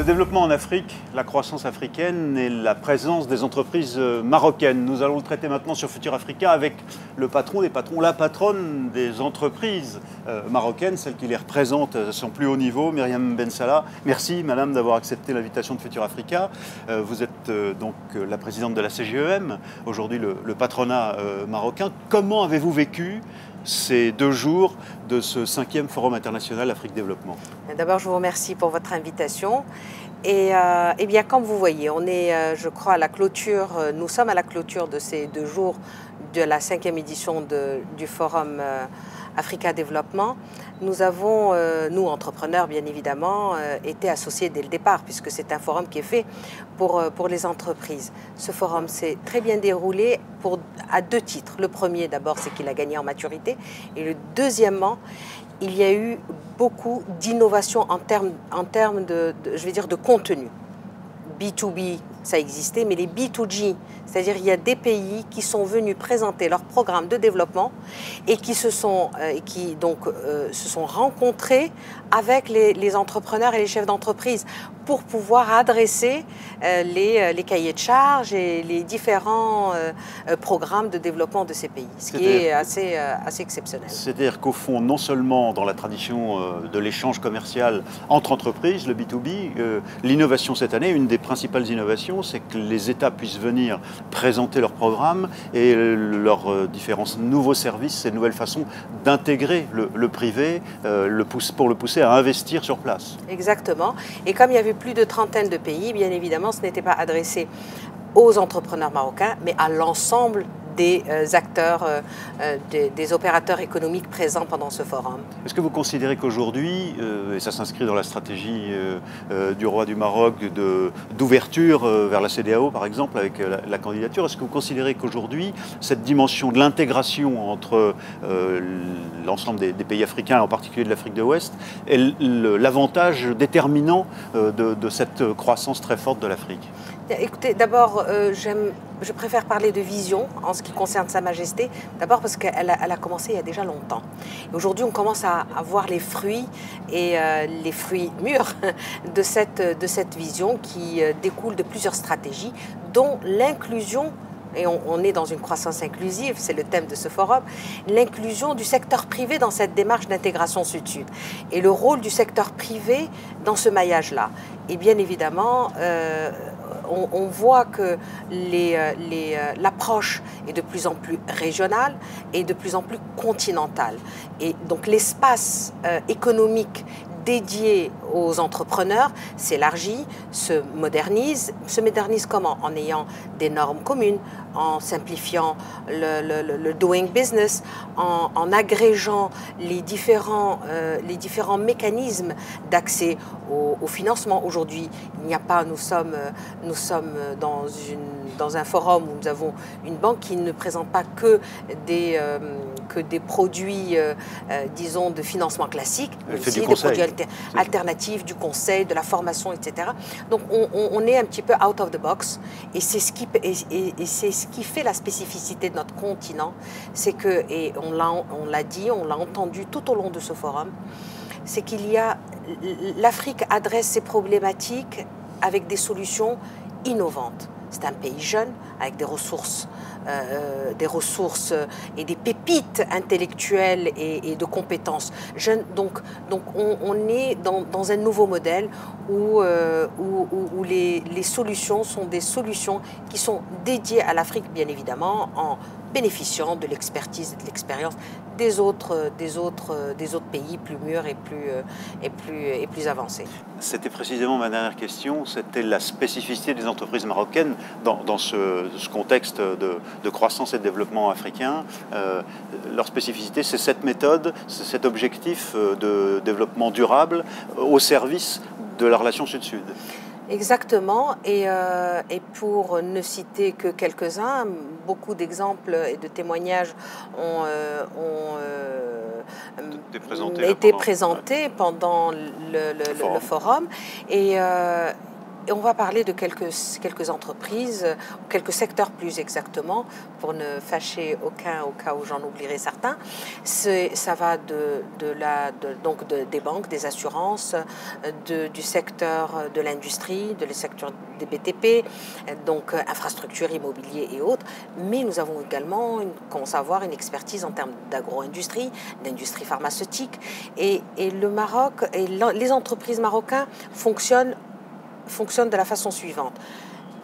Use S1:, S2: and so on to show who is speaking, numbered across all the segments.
S1: Le développement en Afrique, la croissance africaine et la présence des entreprises euh, marocaines. Nous allons le traiter maintenant sur Futur Africa avec le patron des patrons, la patronne des entreprises euh, marocaines, celle qui les représente à son plus haut niveau, Myriam Bensala. Merci Madame d'avoir accepté l'invitation de Futur Africa. Euh, vous êtes donc la présidente de la CGEM, aujourd'hui le, le, patronat marocain. Comment avez-vous vécu ces deux jours de ce cinquième Forum international Afrique Développement
S2: D'abord, je vous remercie pour votre invitation. Et, euh, eh bien, comme vous voyez, on est, euh, je crois, à la clôture, euh, nous sommes à la clôture de ces deux jours de la cinquième édition du Forum Africa Développement. Nous avons, nous entrepreneurs bien évidemment, été associés dès le départ puisque c'est un forum qui est fait pour, pour les entreprises. Ce forum s'est très bien déroulé pour, à deux titres. Le premier d'abord, c'est qu'il a gagné en maturité et le deuxièmement, il y a eu beaucoup d'innovation en termes, en de, je vais dire, de contenu. B2B, ça existait, mais les B2G, c'est-à-dire il y a des pays qui sont venus présenter leur programme de développement et qui se sont, euh, qui donc, euh, se sont rencontrés avec les, entrepreneurs et les chefs d'entreprise pour pouvoir adresser euh, les, les, cahiers de charges et les différents programmes de développement de ces pays, ce qui est assez, assez exceptionnel.
S1: C'est-à-dire qu'au fond, non seulement dans la tradition de l'échange commercial entre entreprises, le B2B, l'innovation cette année, une des principales innovations, c'est que les États puissent venir présenter leurs programmes et leurs euh, différents nouveaux services, ces nouvelles façons d'intégrer le, privé euh, pour le pousser à investir sur place.
S2: Exactement. Et comme il y avait plus de trentaine de pays, bien évidemment, ce n'était pas adressé aux entrepreneurs marocains, mais à l'ensemble des euh, acteurs, euh, euh, des, opérateurs économiques présents pendant ce forum.
S1: Est-ce que vous considérez qu'aujourd'hui, et ça s'inscrit dans la stratégie du roi du Maroc d'ouverture vers la CDAO par exemple avec la, candidature, est-ce que vous considérez qu'aujourd'hui, cette dimension de l'intégration entre l'ensemble des, pays africains, en particulier de l'Afrique de l'Ouest, est l'avantage déterminant de cette croissance très forte de l'Afrique?
S2: Écoutez, d'abord, euh, je préfère parler de vision en ce qui concerne Sa Majesté. D'abord parce qu'elle a, commencé il y a déjà longtemps. Aujourd'hui, on commence à, voir les fruits et euh, les fruits mûrs de cette, vision qui euh, découle de plusieurs stratégies, dont l'inclusion et on, est dans une croissance inclusive, c'est le thème de ce forum, l'inclusion du secteur privé dans cette démarche d'intégration sud-sud et le rôle du secteur privé dans ce maillage-là. Et bien évidemment, on, voit que euh, euh, l'approche est de plus en plus régionale et de plus en plus continentale. Et donc l'espace euh, économique dédié aux entrepreneurs s'élargit, se modernise. Se modernise comment? En ayant des normes communes, en simplifiant le, doing business, en, agrégeant les différents, euh, les différents mécanismes d'accès au, financement. Aujourd'hui, il n'y a pas, nous sommes, nous sommes dans, une, dans un forum où nous avons une banque qui ne présente pas que des, euh, que des produits, euh, disons, de financement classique,
S1: mais aussi des produits
S2: alternatifs, du conseil, de la formation, etc. Donc on, est un petit peu out of the box et c'est ce qui, et, et c'est ce qui fait la spécificité de notre continent, c'est que, et on l'a dit, on l'a entendu tout au long de ce forum, c'est qu'il y a, l'Afrique adresse ses problématiques avec des solutions innovantes. C'est un pays jeune, avec des ressources, euh, des ressources et des pépites intellectuelles et, de compétences. Jeunes, donc, donc on, est dans, un nouveau modèle où, euh, où, les, les, solutions sont des solutions qui sont dédiées à l'Afrique, bien évidemment, en bénéficiant de l'expertise et de l'expérience des autres, des, autres, pays plus mûrs et plus, et plus, avancés.
S1: C'était précisément ma dernière question, c'était la spécificité des entreprises marocaines dans, ce, contexte de, croissance et de développement africain. Euh, leur spécificité, c'est cette méthode, cet objectif euh, de développement durable au service de la relation sud-sud.
S2: Exactement, et, euh, et, pour ne citer que quelques-uns, beaucoup d'exemples et de témoignages ont, euh, ont euh, été présentés pendant le, le, forum. Et, et on va parler de quelques, quelques entreprises, quelques secteurs plus exactement, pour ne fâcher aucun au cas où j'en oublierai certains. Ça va de, de la, donc des banques, des assurances, du secteur de l'industrie, de secteur des BTP, donc infrastructures, immobilier et autres. Mais nous avons également, une, commence à une expertise en termes d'agro-industrie, d'industrie pharmaceutique. Et, et le Maroc, et les entreprises marocaines fonctionnent fonctionne de la façon suivante.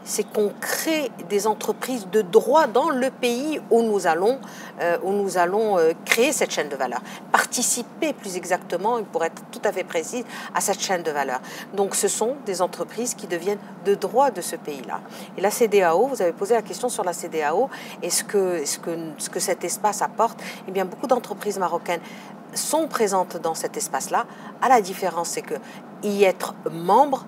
S2: C'est qu'on crée des entreprises de droit dans le pays où nous allons, euh, où nous allons euh, créer cette chaîne de valeur, participer plus exactement, pour être tout à fait précise, à cette chaîne de valeur. Donc ce sont des entreprises qui deviennent de droit de ce pays-là. Et la CDAO, vous avez posé la question sur la CDAO, est -ce que, ce que cet espace apporte? Eh bien, beaucoup d'entreprises marocaines sont présentes dans cet espace-là. À la différence, c'est que y être membre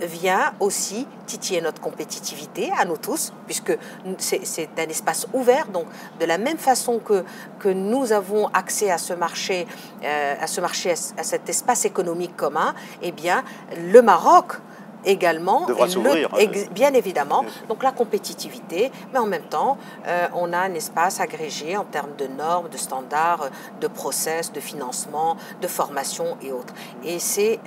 S2: vient aussi titiller notre compétitivité à nous tous, puisque c'est un espace ouvert. Donc, de la même façon que, que nous avons accès à ce marché, euh, à ce marché, à cet espace économique commun, eh bien, le Maroc également.
S1: Devra s'ouvrir.
S2: Bien évidemment. Donc la compétitivité, mais en même temps, euh, on a un espace agrégé en termes de normes, de standards, de process, de financement, de formation et autres. Et c'est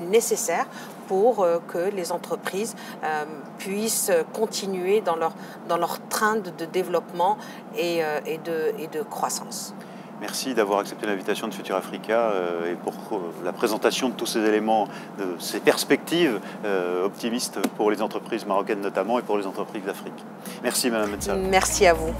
S2: nécessaire pour euh, que les entreprises euh, puissent continuer dans leur, dans leur train de, développement et, et, de, et de croissance.
S1: Merci d'avoir accepté l'invitation de Futur Africa euh, et pour euh, la présentation de tous ces éléments, de ces perspectives euh, optimistes pour les entreprises marocaines notamment et pour les entreprises d'Afrique. Merci Madame Metsal.
S2: Merci à vous.